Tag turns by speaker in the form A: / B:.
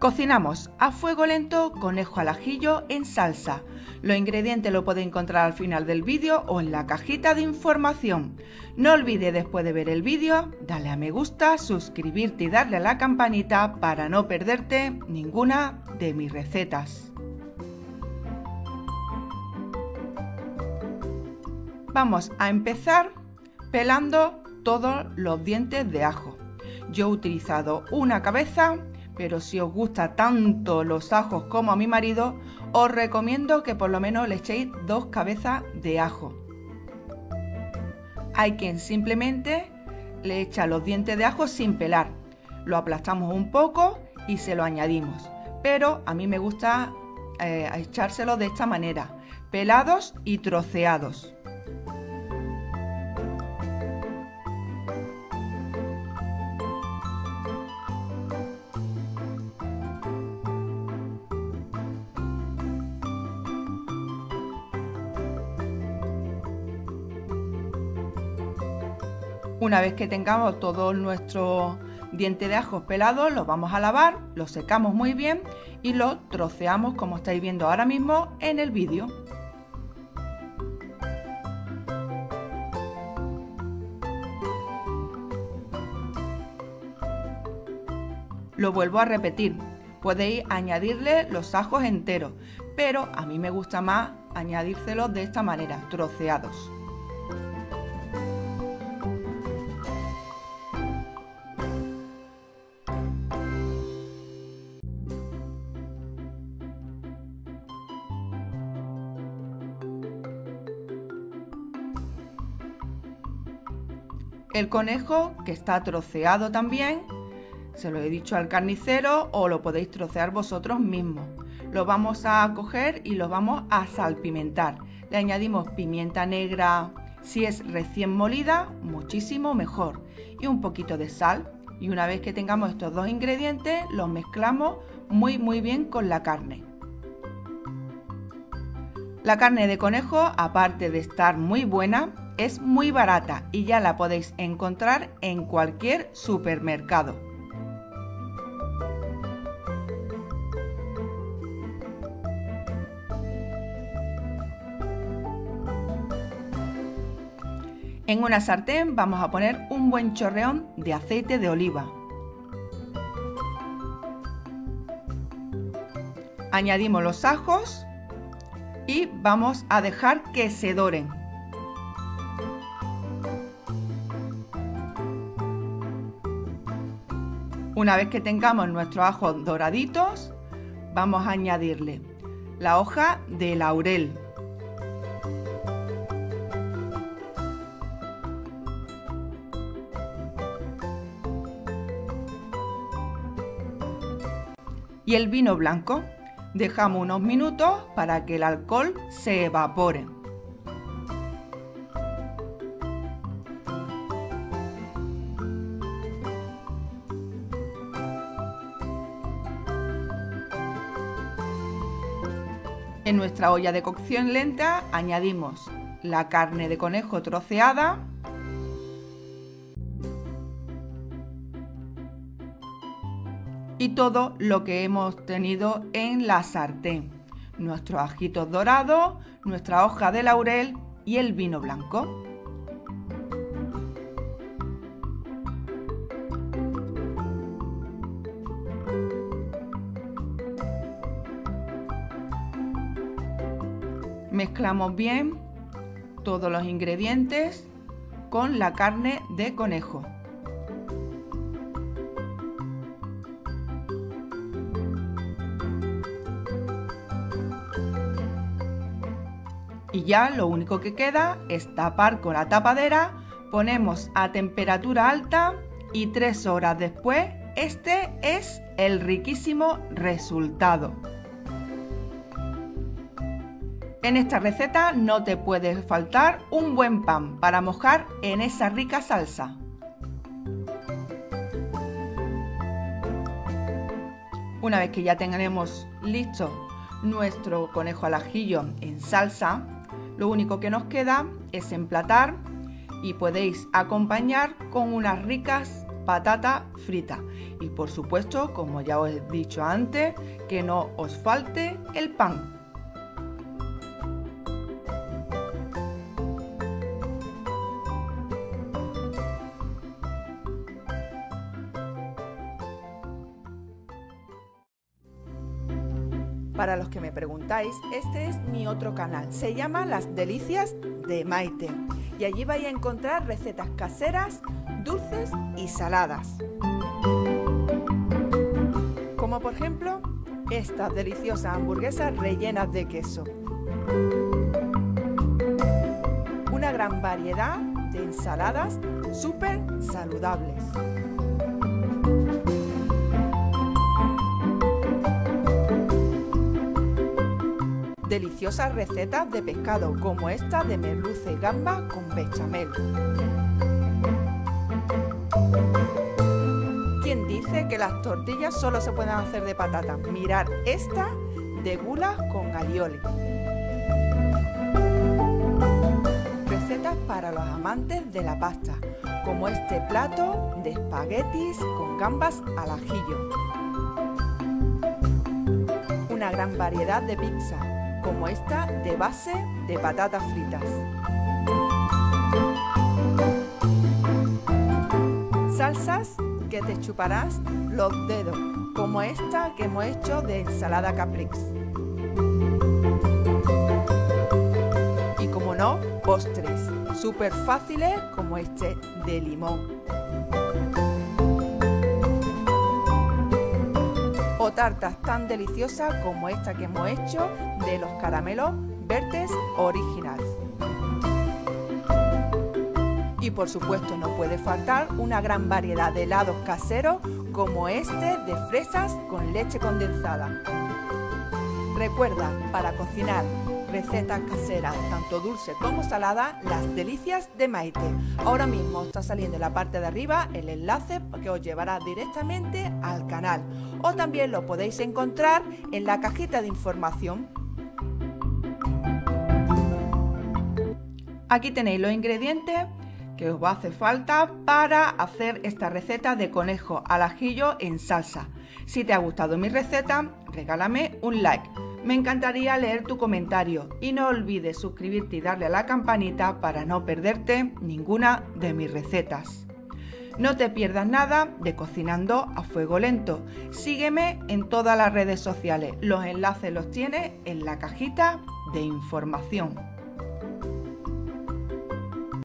A: Cocinamos a fuego lento conejo al ajillo en salsa. Los ingredientes lo podéis encontrar al final del vídeo o en la cajita de información. No olvides después de ver el vídeo darle a me gusta, suscribirte y darle a la campanita para no perderte ninguna de mis recetas. Vamos a empezar pelando todos los dientes de ajo. Yo he utilizado una cabeza pero si os gusta tanto los ajos como a mi marido, os recomiendo que por lo menos le echéis dos cabezas de ajo. Hay quien simplemente le echa los dientes de ajo sin pelar. Lo aplastamos un poco y se lo añadimos. Pero a mí me gusta eh, echárselo de esta manera, pelados y troceados. Una vez que tengamos todo nuestro diente de ajos pelados, los vamos a lavar, los secamos muy bien y los troceamos como estáis viendo ahora mismo en el vídeo. Lo vuelvo a repetir, podéis añadirle los ajos enteros, pero a mí me gusta más añadírselos de esta manera, troceados. El conejo, que está troceado también, se lo he dicho al carnicero o lo podéis trocear vosotros mismos. Lo vamos a coger y lo vamos a salpimentar. Le añadimos pimienta negra, si es recién molida, muchísimo mejor. Y un poquito de sal. Y una vez que tengamos estos dos ingredientes, los mezclamos muy muy bien con la carne. La carne de conejo, aparte de estar muy buena, es muy barata y ya la podéis encontrar en cualquier supermercado. En una sartén vamos a poner un buen chorreón de aceite de oliva. Añadimos los ajos y vamos a dejar que se doren. Una vez que tengamos nuestros ajos doraditos, vamos a añadirle la hoja de laurel. Y el vino blanco. Dejamos unos minutos para que el alcohol se evapore. En nuestra olla de cocción lenta añadimos la carne de conejo troceada, y todo lo que hemos tenido en la sartén. Nuestros ajitos dorados, nuestra hoja de laurel y el vino blanco. Mezclamos bien todos los ingredientes con la carne de conejo. Y ya lo único que queda es tapar con la tapadera, ponemos a temperatura alta y tres horas después este es el riquísimo resultado. En esta receta no te puede faltar un buen pan para mojar en esa rica salsa. Una vez que ya tenemos listo nuestro conejo al ajillo en salsa, lo único que nos queda es emplatar y podéis acompañar con unas ricas patata frita. Y por supuesto, como ya os he dicho antes, que no os falte el pan. Para los que me preguntáis, este es mi otro canal. Se llama Las Delicias de Maite. Y allí vais a encontrar recetas caseras, dulces y saladas. Como por ejemplo, estas deliciosas hamburguesas rellenas de queso. Una gran variedad de ensaladas súper saludables. Deliciosas recetas de pescado como esta de merluza y gamba con bechamel. ¿Quién dice que las tortillas solo se pueden hacer de patata? Mirar esta de gula con alioli. Recetas para los amantes de la pasta, como este plato de espaguetis con gambas al ajillo. Una gran variedad de pizza, como esta de base de patatas fritas. Salsas que te chuparás los dedos, como esta que hemos hecho de ensalada caprix. Y como no, postres, súper fáciles como este de limón. Tartas tan deliciosas como esta que hemos hecho de los caramelos verdes originales. Y por supuesto no puede faltar una gran variedad de helados caseros como este de fresas con leche condensada. Recuerda, para cocinar recetas caseras, tanto dulce como salada, las delicias de Maite. Ahora mismo está saliendo en la parte de arriba el enlace que os llevará directamente al canal. O también lo podéis encontrar en la cajita de información. Aquí tenéis los ingredientes que os va a hacer falta para hacer esta receta de conejo al ajillo en salsa. Si te ha gustado mi receta, regálame un like me encantaría leer tu comentario y no olvides suscribirte y darle a la campanita para no perderte ninguna de mis recetas. No te pierdas nada de Cocinando a Fuego Lento. Sígueme en todas las redes sociales. Los enlaces los tienes en la cajita de información.